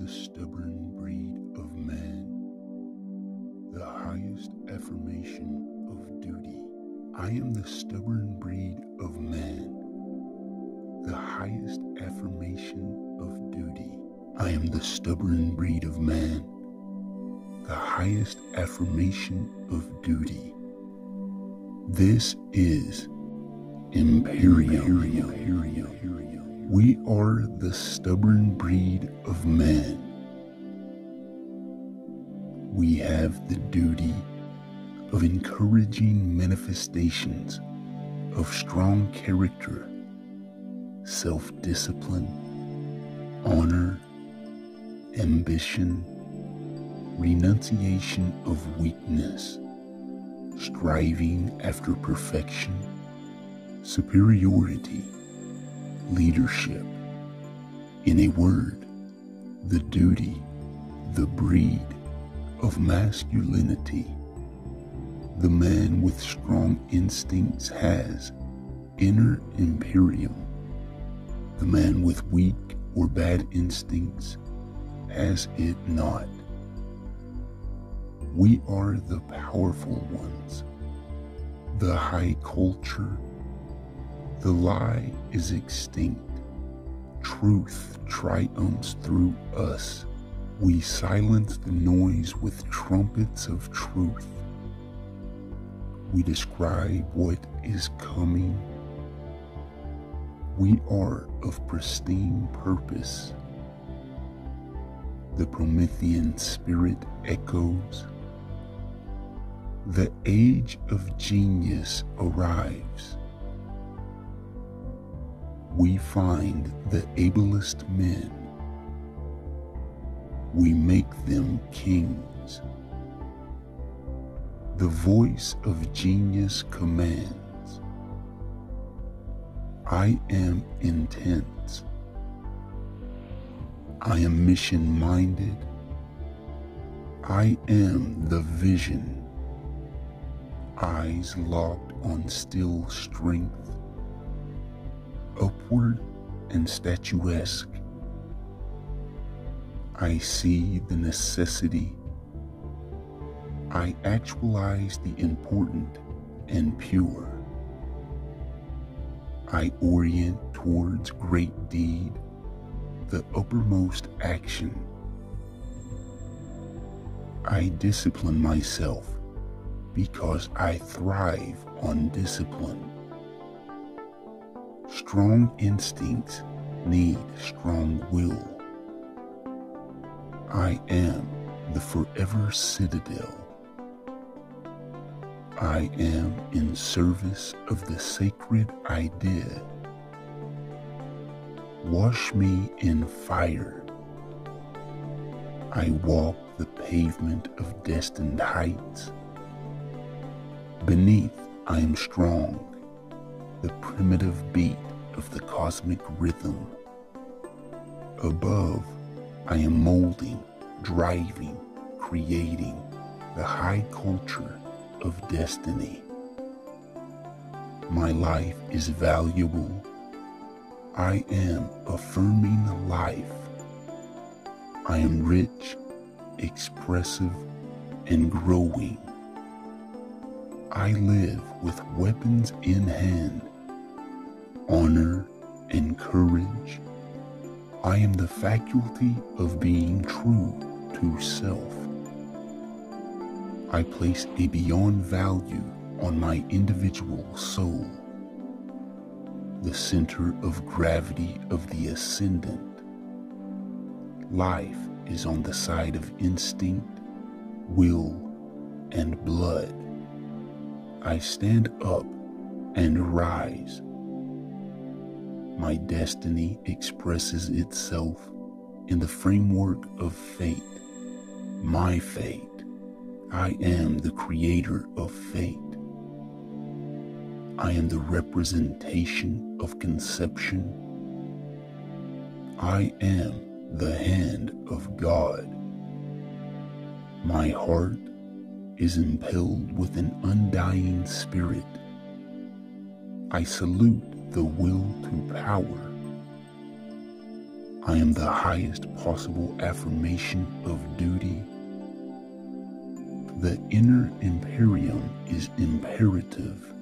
the stubborn breed of man, the highest affirmation of duty. I am the stubborn breed of man, the highest affirmation of duty. I am the stubborn breed of man, the highest affirmation of duty. This is Imperium. Imperium. Imperium. We are the stubborn breed of man. We have the duty of encouraging manifestations of strong character, self discipline, honor, ambition, renunciation of weakness, striving after perfection, superiority, leadership. In a word, the duty, the breed, of masculinity. The man with strong instincts has inner imperium. The man with weak or bad instincts has it not. We are the powerful ones, the high culture. The lie is extinct. Truth triumphs through us we silence the noise with trumpets of truth. We describe what is coming. We are of pristine purpose. The Promethean spirit echoes. The age of genius arrives. We find the ablest men we make them kings. The voice of genius commands. I am intense. I am mission minded. I am the vision. Eyes locked on still strength. And statuesque I see the necessity. I actualize the important and pure. I orient towards great deed, the uppermost action. I discipline myself because I thrive on discipline. Strong instincts need strong will. I am the forever citadel. I am in service of the sacred idea. Wash me in fire. I walk the pavement of destined heights. Beneath, I am strong, the primitive beat of the cosmic rhythm. Above, I am molding, driving, creating the high culture of destiny. My life is valuable. I am affirming life. I am rich, expressive, and growing. I live with weapons in hand, honor and courage I am the faculty of being true to self. I place a beyond value on my individual soul, the center of gravity of the ascendant. Life is on the side of instinct, will, and blood. I stand up and rise my destiny expresses itself in the framework of fate. My fate. I am the creator of fate. I am the representation of conception. I am the hand of God. My heart is impelled with an undying spirit. I salute the will to power. I am the highest possible affirmation of duty. The inner imperium is imperative